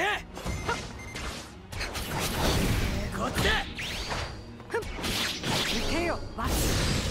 せこっち。だ行けよバス。